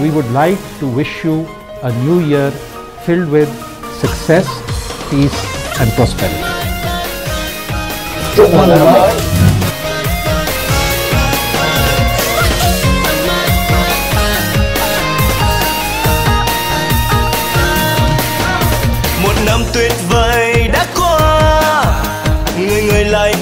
would like to wish you a new year filled with success, peace, and prosperity. một năm tuyệt vời đã qua người người lại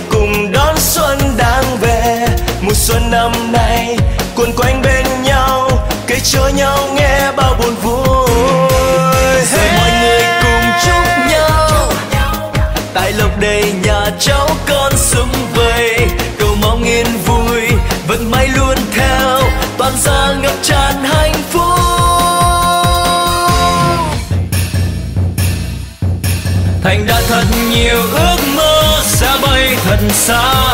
nhiều ước mơ sẽ bay thật xa.